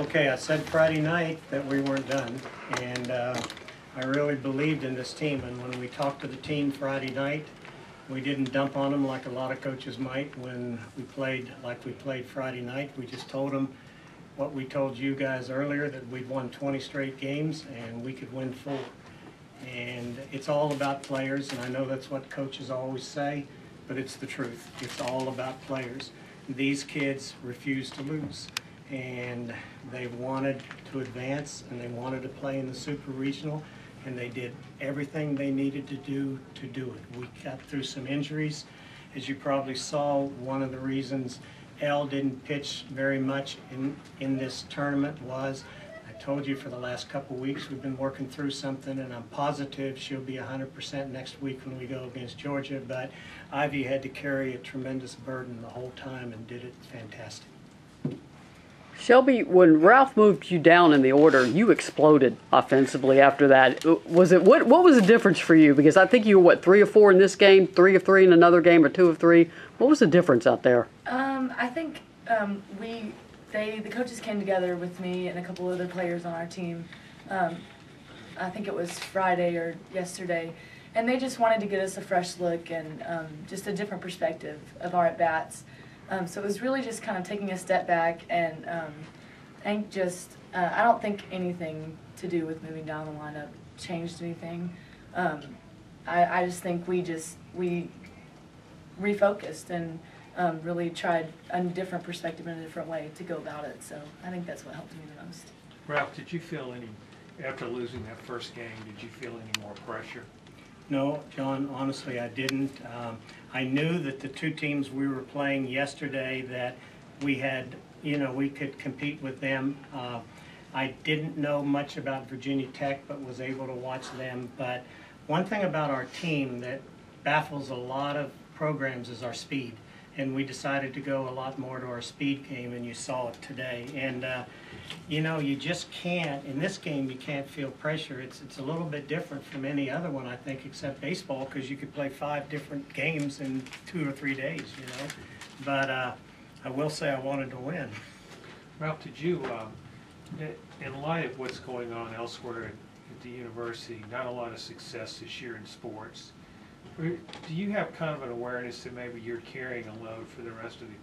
Okay, I said Friday night that we weren't done, and uh, I really believed in this team. And when we talked to the team Friday night, we didn't dump on them like a lot of coaches might when we played like we played Friday night. We just told them what we told you guys earlier, that we'd won 20 straight games and we could win four. And it's all about players, and I know that's what coaches always say, but it's the truth. It's all about players. These kids refuse to lose, and they wanted to advance, and they wanted to play in the super regional, and they did everything they needed to do to do it. We got through some injuries. As you probably saw, one of the reasons Elle didn't pitch very much in, in this tournament was, I told you for the last couple weeks, we've been working through something, and I'm positive she'll be hundred percent next week when we go against Georgia, but Ivy had to carry a tremendous burden the whole time and did it fantastic. Shelby, when Ralph moved you down in the order, you exploded offensively after that. Was it what? What was the difference for you? Because I think you were what three or four in this game, three of three in another game, or two of three. What was the difference out there? Um, I think um, we they the coaches came together with me and a couple other players on our team. Um, I think it was Friday or yesterday, and they just wanted to get us a fresh look and um, just a different perspective of our at bats. Um, so it was really just kind of taking a step back and um, just uh, I don't think anything to do with moving down the lineup changed anything. Um, I, I just think we just we refocused and um, really tried a different perspective and a different way to go about it. So I think that's what helped me the most. Ralph, did you feel any, after losing that first game, did you feel any more pressure? No, John, honestly, I didn't. Um, I knew that the two teams we were playing yesterday, that we had, you know, we could compete with them. Uh, I didn't know much about Virginia Tech, but was able to watch them. But one thing about our team that baffles a lot of programs is our speed. And we decided to go a lot more to our speed game, and you saw it today. And, uh, you know, you just can't, in this game, you can't feel pressure. It's, it's a little bit different from any other one, I think, except baseball, because you could play five different games in two or three days, you know? But uh, I will say I wanted to win. Ralph, did you, i- in light of what's going on elsewhere at the university, not a lot of success this year in sports, or do you have kind of an awareness that maybe you're carrying a load for the rest of the,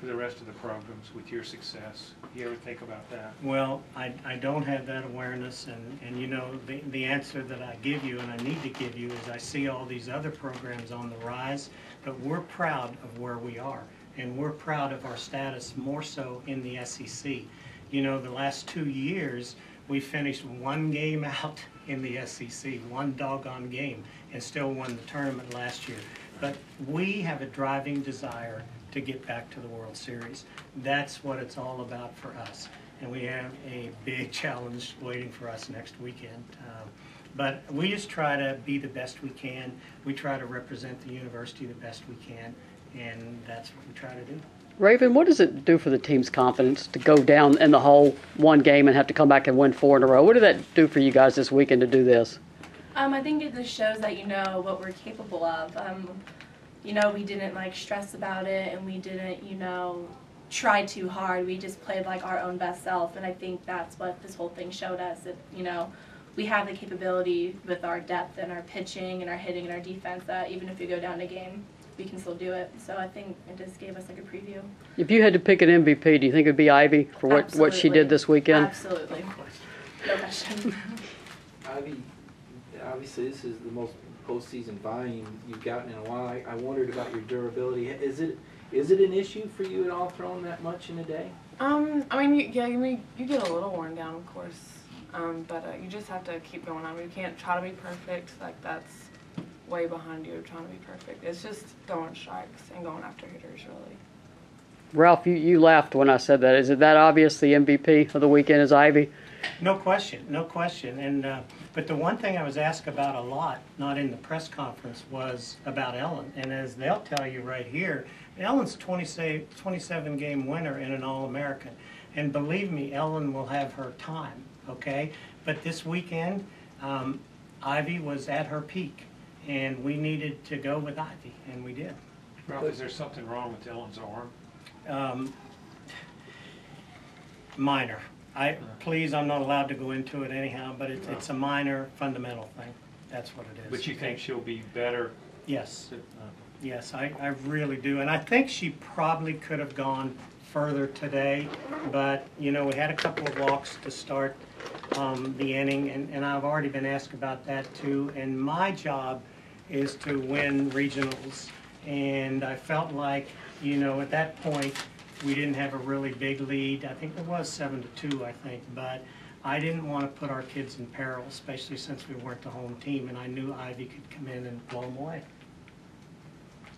for the rest of the programs with your success? You ever think about that? Well, I, I don't have that awareness, and, and you know, the, the answer that I give you, and I need to give you, is I see all these other programs on the rise, but we're proud of where we are, and we're proud of our status more so in the SEC. You know, the last two years, we finished one game out in the SEC, one doggone game, and still won the tournament last year. But we have a driving desire to get back to the World Series. That's what it's all about for us. And we have a big challenge waiting for us next weekend. Um, But we just try to be the best we can. We try to represent the university the best we can, and that's what we try to do. Raven, what does it do for the team's confidence to go down in the hole one game and have to come back and win four in a row? What did that do for you guys this weekend to do this? Um, I think it just shows that you know what we're capable of. Um, you know, we didn't like stress about it, and we didn't, you know, try too hard. We just played like our own best self, and I think that's what this whole thing showed us. That you know, we have the capability with our depth and our pitching and our hitting and our defense that even if we go down a game, we can still do it. So I think it just gave us like a preview. If you had to pick an MVP, do you think it'd be Ivy for what, what she did this weekend? Absolutely, no question. Ivy, obviously this is the most postseason volume you've gotten in a while. I, I wondered about your durability. Is it, is it an issue for you at all throwing that much in a day? Um, I mean, you, yeah, you, mean, you get a little worn down, of course, um, but uh, you just have to keep going on. You can't try to be perfect. Like that's way behind you trying to be perfect. It's just throwing strikes and going after hitters, really. Ralph, you, you laughed when I said that. Is it that obvious the MVP of the weekend is Ivy? No question, no question. And uh, but the one thing I was asked about a lot, not in the press conference, was about Ellen. And as they'll tell you right here, Ellen's 20 27 game winner and an All-American. And believe me, Ellen will have her time. Okay, but this weekend, um, Ivy was at her peak, and we needed to go with Ivy, and we did. Ralph, is there something wrong with Ellen's arm? Um, minor. I, please, I'm not allowed to go into it anyhow, but it's, it's a minor fundamental thing. That's what it is. But you think she'll be better? Yes, uh, yes, I, I really do. And I think she probably could have gone further today, but, you know, we had a couple of walks to start um, the inning, and, and I've already been asked about that too. And my job is to win regionals. And I felt like, you know, at that point, we didn't have a really big lead. I think it was seven to two, I think, but I didn't want to put our kids in peril, especially since we weren't the home team, and I knew Ivy could come in and blow them away.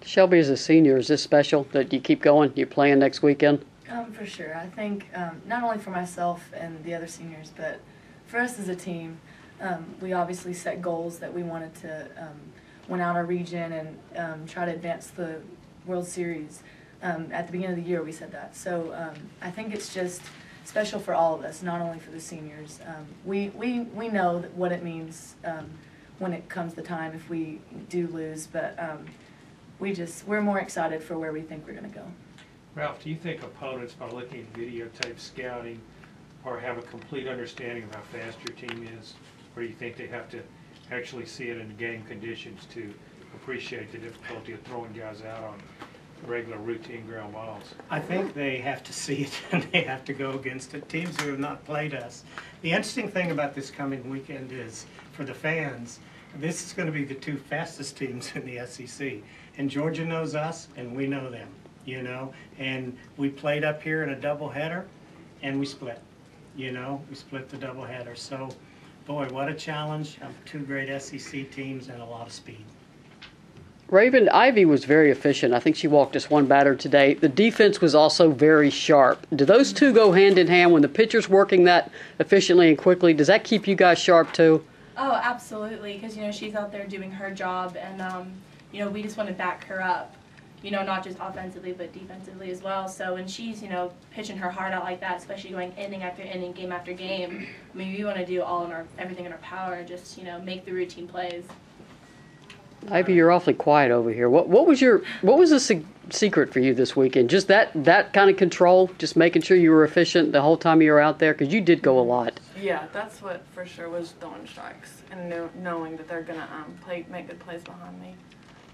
Shelby, as a senior, is this special that you keep going? You're playing next weekend? Um, for sure. I think um, not only for myself and the other seniors, but for us as a team, um, we obviously set goals that we wanted to win out our region and um, try to advance the World Series. Um, at the beginning of the year, we said that. So um, I think it's just special for all of us, not only for the seniors. Um, we, we, we know what it means um, when it comes the time if we do lose, but um, we just we're more excited for where we think we're going to go. Ralph, do you think opponents, by looking at videotape scouting, or have a complete understanding of how fast your team is? Or do you think they have to actually see it in game conditions to appreciate the difficulty of throwing guys out on regular routine ground balls? I think they have to see it and they have to go against it. Teams who have not played us. The interesting thing about this coming weekend is, for the fans, this is going to be the two fastest teams in the SEC. And Georgia knows us and we know them, you know. And we played up here in a doubleheader and we split, you know. We split the doubleheader. So, boy, what a challenge. Um, Two great SEC teams and a lot of speed. Raven, Ivy was very efficient. I think she walked us one batter today. The defense was also very sharp. Do those two go hand in hand when the pitcher's working that efficiently and quickly? Does that keep you guys sharp too? Oh, absolutely, because you know she's out there doing her job, and um, you know we just want to back her up. You know, not just offensively but defensively as well. So when she's you know pitching her heart out like that, especially going inning after inning, game after game, I mean we want to do all in our everything in our power, and just you know make the routine plays. Ivy, you're awfully quiet over here. What what was your what was the se- secret for you this weekend? Just that that kind of control, just making sure you were efficient the whole time you were out there because you did go a lot. Yeah, that's what for sure was throwing strikes and know, knowing that they're gonna um, play make good plays behind me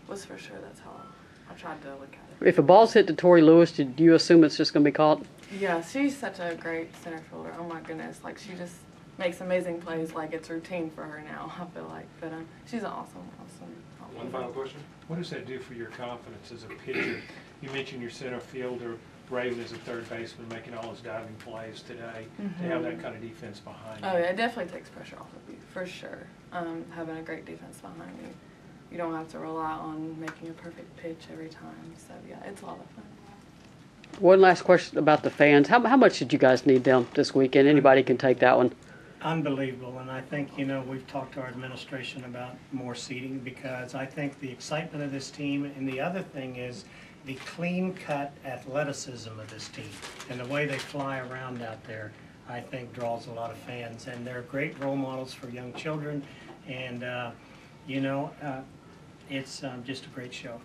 was for sure. That's how I tried to look at If a ball's hit to Tori Lewis, did you assume it's just going to be caught? Yeah, she's such a great center fielder. Oh my goodness, like she just makes amazing plays. Like it's routine for her now. I feel like, but um, she's an awesome, awesome. One final question? What does that do for your confidence as a pitcher? You mentioned your center fielder, Raven as a third baseman, making all his diving plays today. To have that kind of defense behind you. Oh yeah, it definitely takes pressure off of you for sure. Um, having a great defense behind you, you don't have to rely on making a perfect pitch every time. So yeah, it's a lot of fun. One last question about the fans. How, how much did you guys need them this weekend? Anybody can take that one. Unbelievable, and I think, you know, we've talked to our administration about more seating because I think the excitement of this team, and the other thing is the clean-cut athleticism of this team and the way they fly around out there, I think draws a lot of fans. And they're great role models for young children, and, uh, you know, uh, it's um, just a great show.